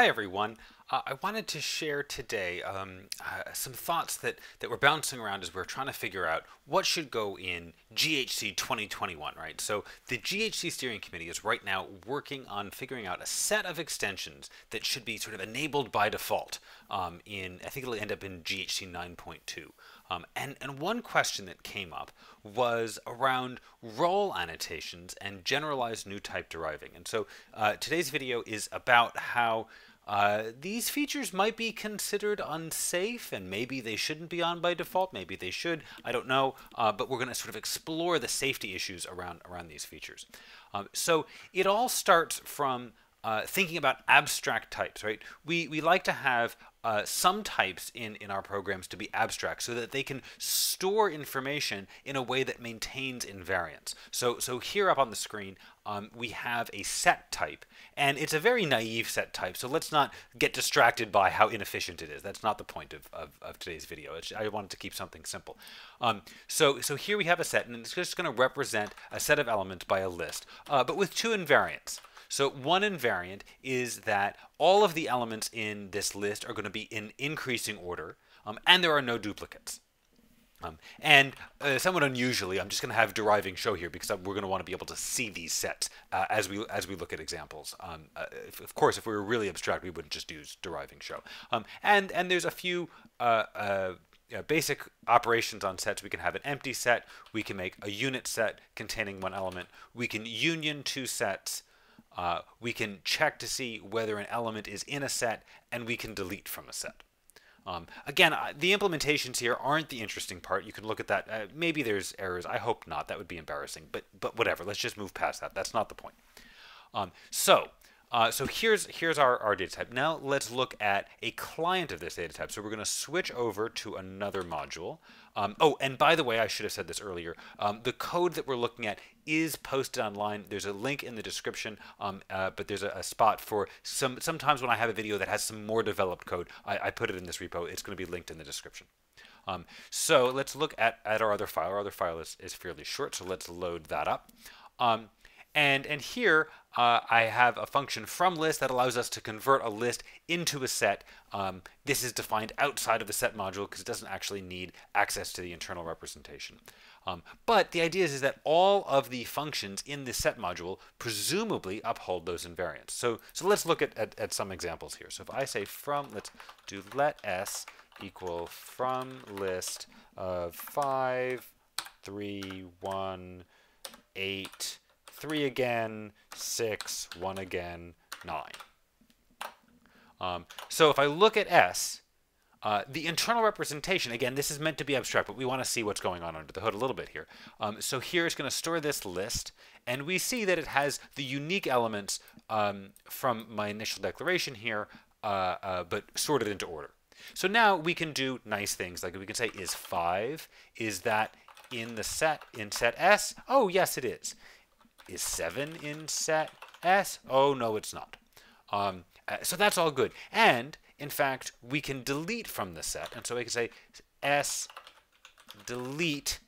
Hi everyone. Uh, I wanted to share today um, uh, some thoughts that, that were bouncing around as we are trying to figure out what should go in GHC 2021, right? So the GHC steering committee is right now working on figuring out a set of extensions that should be sort of enabled by default um, in, I think it'll end up in GHC 9.2. Um, and, and one question that came up was around role annotations and generalized new type deriving. And so uh, today's video is about how uh, these features might be considered unsafe and maybe they shouldn't be on by default. Maybe they should. I don't know. Uh, but we're going to sort of explore the safety issues around, around these features. Um, so it all starts from uh, thinking about abstract types, right? We, we like to have uh, some types in, in our programs to be abstract so that they can store information in a way that maintains invariants. So, so here up on the screen, um, we have a set type, and it's a very naive set type, so let's not get distracted by how inefficient it is. That's not the point of, of, of today's video. It's, I wanted to keep something simple. Um, so, so here we have a set, and it's just going to represent a set of elements by a list, uh, but with two invariants. So one invariant is that all of the elements in this list are going to be in increasing order, um, and there are no duplicates. Um, and uh, somewhat unusually, I'm just going to have deriving show here because we're going to want to be able to see these sets uh, as we as we look at examples. Um, uh, if, of course, if we were really abstract, we wouldn't just use deriving show. Um, and and there's a few uh, uh, basic operations on sets. We can have an empty set. We can make a unit set containing one element. We can union two sets. Uh, we can check to see whether an element is in a set, and we can delete from a set. Um, again, the implementations here aren't the interesting part. You can look at that. Uh, maybe there's errors. I hope not. That would be embarrassing. But but whatever. Let's just move past that. That's not the point. Um, so uh, so here's here's our, our data type. Now let's look at a client of this data type. So we're going to switch over to another module. Um, oh, and by the way, I should have said this earlier. Um, the code that we're looking at is posted online. There's a link in the description, um, uh, but there's a, a, spot for some. Sometimes when I have a video that has some more developed code, I, I put it in this repo. It's going to be linked in the description. Um, so let's look at, at our other file. Our other file is, is fairly short, so let's load that up. Um, and, and here uh, I have a function from list that allows us to convert a list into a set. Um, this is defined outside of the set module because it doesn't actually need access to the internal representation. Um, but the idea is, is that all of the functions in the set module presumably uphold those invariants. So, so let's look at, at, at some examples here. So if I say from, let's do let s equal from list of 5, 3, 1, 8, 3 again, 6, 1 again, 9. Um, so if I look at S, uh, the internal representation, again, this is meant to be abstract, but we want to see what's going on under the hood a little bit here. Um, so here it's going to store this list, and we see that it has the unique elements um, from my initial declaration here, uh, uh, but sorted into order. So now we can do nice things, like we can say, is 5, is that in the set, in set S? Oh, yes, it is. Is 7 in set S? Oh, no, it's not. Um, uh, so that's all good. And, in fact, we can delete from the set. And so we can say S delete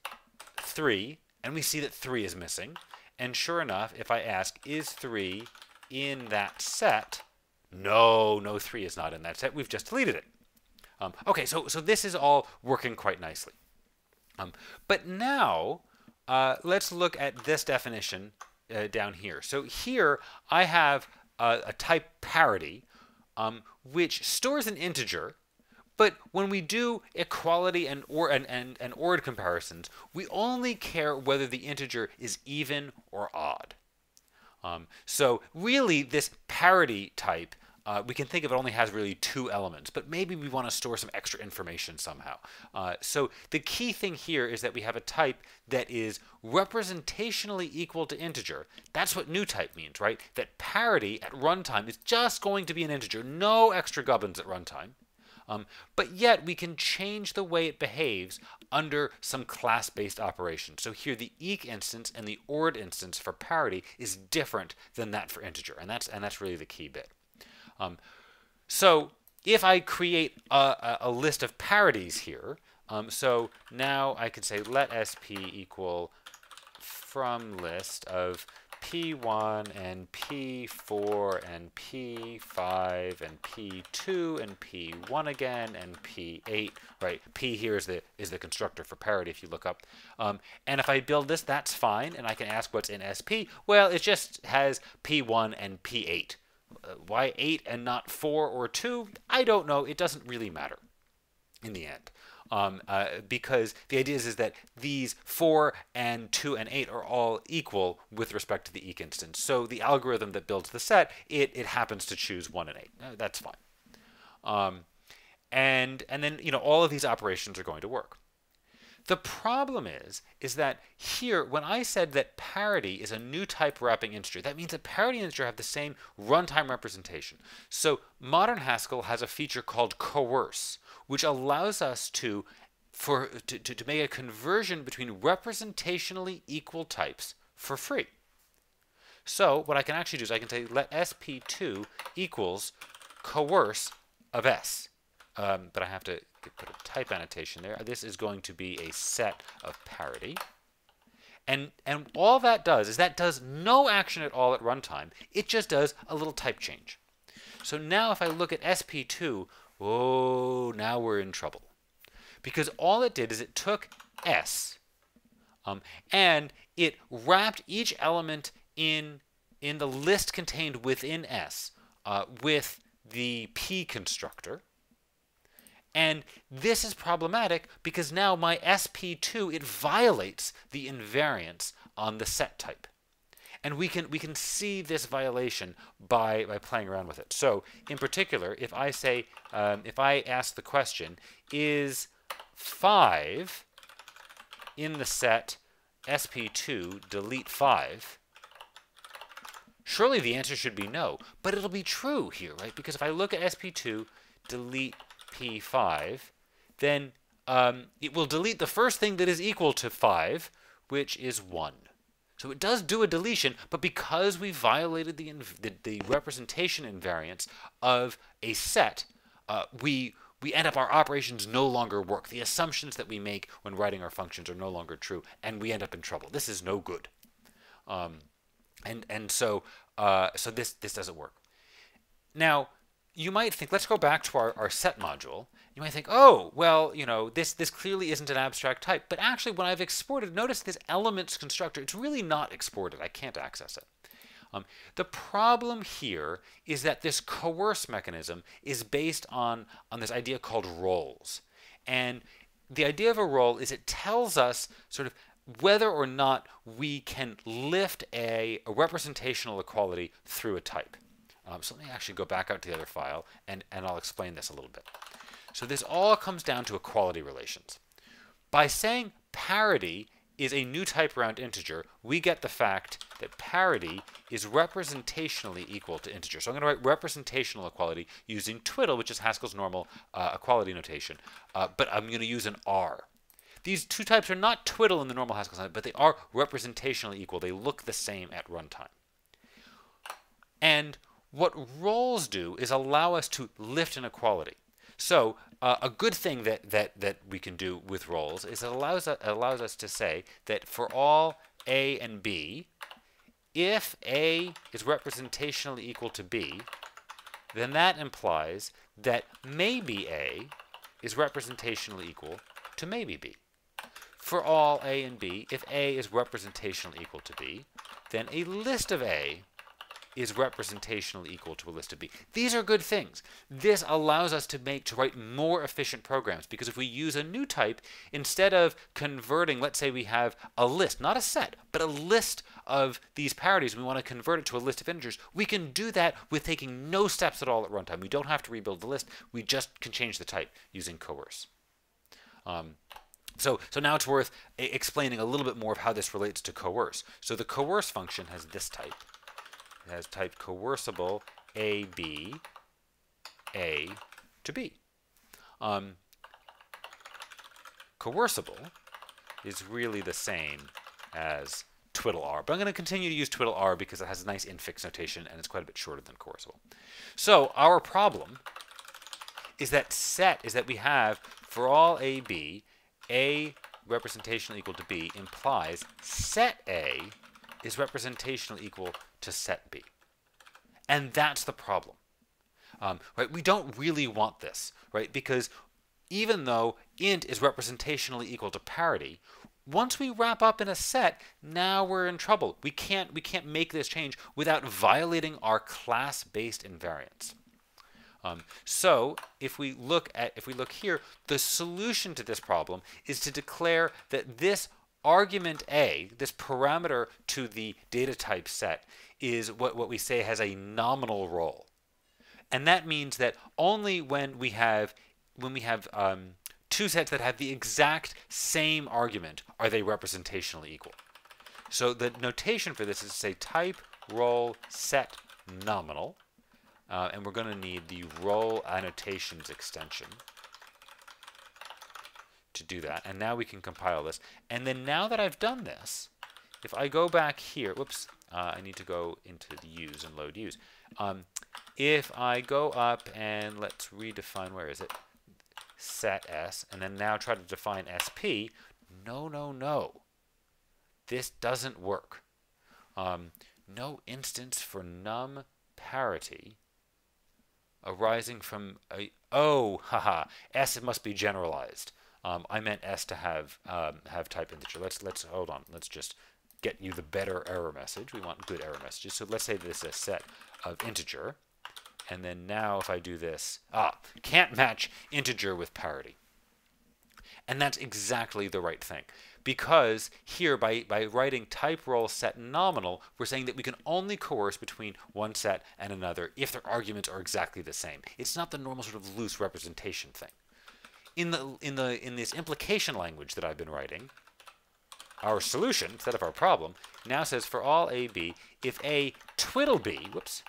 3, and we see that 3 is missing. And sure enough, if I ask, is 3 in that set? No, no 3 is not in that set. We've just deleted it. Um, okay, so, so this is all working quite nicely. Um, but now, uh, let's look at this definition uh, down here. So here I have a, a type parity, um, which stores an integer, but when we do equality and or and, and, and ORed comparisons, we only care whether the integer is even or odd. Um, so really, this parity type uh, we can think of it only has really two elements, but maybe we want to store some extra information somehow. Uh, so the key thing here is that we have a type that is representationally equal to integer. That's what new type means, right? That parity at runtime is just going to be an integer, no extra gubbins at runtime. Um, but yet we can change the way it behaves under some class-based operations. So here the eq instance and the ord instance for parity is different than that for integer, and that's and that's really the key bit. Um, so if I create a, a, list of parities here, um, so now I can say let sp equal from list of P1 and P4 and P5 and P2 and P1 again and P8, right? P here is the is the constructor for parity if you look up. Um, and if I build this, that's fine, and I can ask what's in SP. Well, it just has P1 and P8. Why 8 and not 4 or 2? I don't know. It doesn't really matter in the end um, uh, because the idea is, is that these 4 and 2 and 8 are all equal with respect to the eq instance. So the algorithm that builds the set, it, it happens to choose 1 and 8. Uh, that's fine. Um, and, and then, you know, all of these operations are going to work. The problem is, is that here, when I said that parity is a new type wrapping integer, that means that parity and integer have the same runtime representation. So modern Haskell has a feature called coerce, which allows us to, for, to, to, to make a conversion between representationally equal types for free. So what I can actually do is I can say let sp2 equals coerce of s. Um, but I have to put a type annotation there. This is going to be a set of parity. And, and all that does is that does no action at all at runtime. It just does a little type change. So now if I look at SP2, oh, now we're in trouble. Because all it did is it took S um, and it wrapped each element in, in the list contained within S uh, with the P constructor. And this is problematic because now my SP2, it violates the invariants on the set type. And we can, we can see this violation by, by playing around with it. So in particular, if I say, um, if I ask the question, is 5 in the set SP2 delete 5, surely the answer should be no. But it'll be true here, right? Because if I look at SP2 delete P5, then um, it will delete the first thing that is equal to 5, which is 1. So it does do a deletion, but because we violated the, the, the representation invariants of a set, uh, we, we end up, our operations no longer work. The assumptions that we make when writing our functions are no longer true, and we end up in trouble. This is no good. Um, and and so, uh, so this, this doesn't work. Now, you might think, let's go back to our, our set module. You might think, oh, well, you know, this, this clearly isn't an abstract type. But actually, when I've exported, notice this elements constructor, it's really not exported. I can't access it. Um, the problem here is that this coerce mechanism is based on, on this idea called roles. And the idea of a role is it tells us sort of whether or not we can lift a, a representational equality through a type. Um, so let me actually go back out to the other file and, and I'll explain this a little bit. So this all comes down to equality relations. By saying parity is a new type round integer, we get the fact that parity is representationally equal to integer. So I'm going to write representational equality using twiddle, which is Haskell's normal uh, equality notation, uh, but I'm going to use an R. These two types are not twiddle in the normal Haskell standard, but they are representationally equal. They look the same at runtime. And what roles do is allow us to lift inequality. So uh, a good thing that, that, that we can do with roles is it allows, it allows us to say that for all A and B, if A is representationally equal to B, then that implies that maybe A is representationally equal to maybe B. For all A and B, if A is representationally equal to B, then a list of A is representationally equal to a list of B. These are good things. This allows us to make to write more efficient programs because if we use a new type, instead of converting, let's say we have a list, not a set, but a list of these parities, we want to convert it to a list of integers, we can do that with taking no steps at all at runtime. We don't have to rebuild the list. We just can change the type using coerce. Um, so, so now it's worth explaining a little bit more of how this relates to coerce. So the coerce function has this type. Has type coercible A, B, A to B. Um, coercible is really the same as twiddle R. But I'm going to continue to use twiddle R because it has a nice infix notation and it's quite a bit shorter than coercible. So our problem is that set is that we have for all A, B, A representational equal to B implies set A is representational equal to set B. And that's the problem. Um, right? We don't really want this, right? Because even though int is representationally equal to parity, once we wrap up in a set, now we're in trouble. We can't we can't make this change without violating our class-based invariants. Um, so if we look at if we look here, the solution to this problem is to declare that this argument A, this parameter to the data type set, is what, what we say has a nominal role. And that means that only when we have when we have um, two sets that have the exact same argument are they representationally equal. So the notation for this is to say type role set nominal. Uh, and we're going to need the role annotations extension to do that. And now we can compile this. And then now that I've done this, if I go back here, whoops, uh, I need to go into the use and load use. Um, if I go up and let's redefine, where is it? Set S, and then now try to define SP, no, no, no. This doesn't work. Um, no instance for num parity arising from a, oh, haha, S must be generalized. Um, I meant S to have um, have type integer. Let's let's hold on. Let's just get you the better error message. We want good error messages. So let's say this is a set of integer. And then now if I do this, ah, can't match integer with parity. And that's exactly the right thing. Because here, by, by writing type role set nominal, we're saying that we can only coerce between one set and another if their arguments are exactly the same. It's not the normal sort of loose representation thing. In, the, in, the, in this implication language that I've been writing, our solution, instead of our problem, now says for all a, b, if a twiddle b, whoops,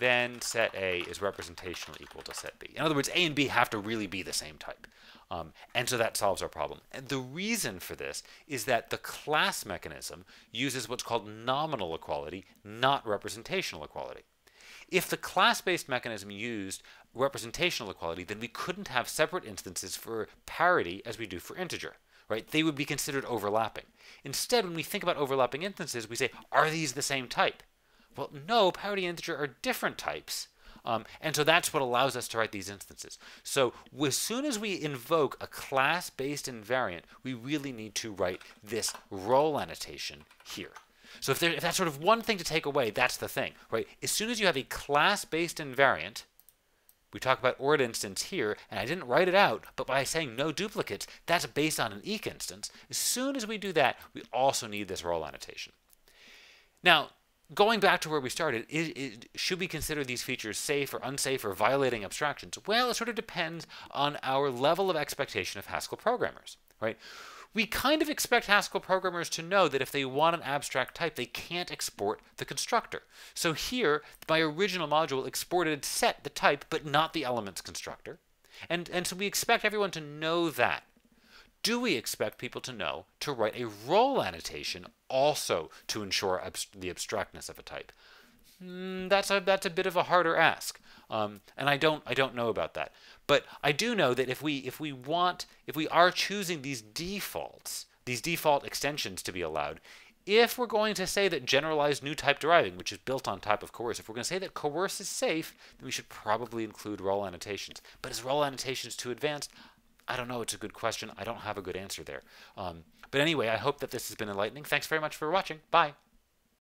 then set A is representationally equal to set B. In other words, A and B have to really be the same type. Um, and so that solves our problem. And the reason for this is that the class mechanism uses what's called nominal equality, not representational equality. If the class-based mechanism used representational equality, then we couldn't have separate instances for parity as we do for integer right? They would be considered overlapping. Instead, when we think about overlapping instances, we say, are these the same type? Well, no, parity integer are different types. Um, and so that's what allows us to write these instances. So as soon as we invoke a class-based invariant, we really need to write this role annotation here. So if, there, if that's sort of one thing to take away, that's the thing, right? As soon as you have a class-based invariant, we talk about ORD instance here, and I didn't write it out, but by saying no duplicates, that's based on an Eq instance. As soon as we do that, we also need this role annotation. Now, going back to where we started, it, it, should we consider these features safe or unsafe or violating abstractions? Well, it sort of depends on our level of expectation of Haskell programmers, right? We kind of expect Haskell programmers to know that if they want an abstract type, they can't export the constructor. So here, my original module exported set the type, but not the elements constructor. And, and so we expect everyone to know that. Do we expect people to know to write a role annotation also to ensure the abstractness of a type? Mm, that's a that's a bit of a harder ask, um, and I don't I don't know about that. But I do know that if we if we want if we are choosing these defaults, these default extensions to be allowed, if we're going to say that generalized new type deriving, which is built on top of coerce, if we're going to say that coerce is safe, then we should probably include role annotations. But is role annotations too advanced? I don't know. It's a good question. I don't have a good answer there. Um, but anyway, I hope that this has been enlightening. Thanks very much for watching. Bye.